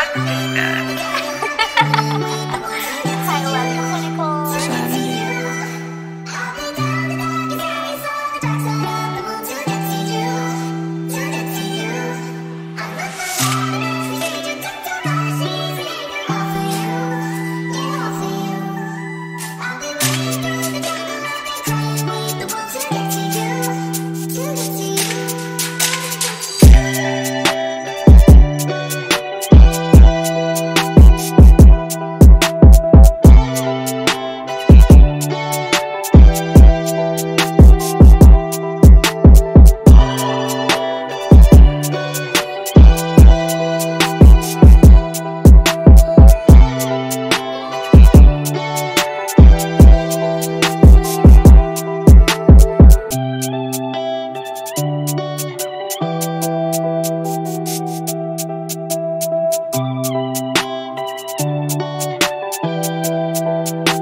Toxic.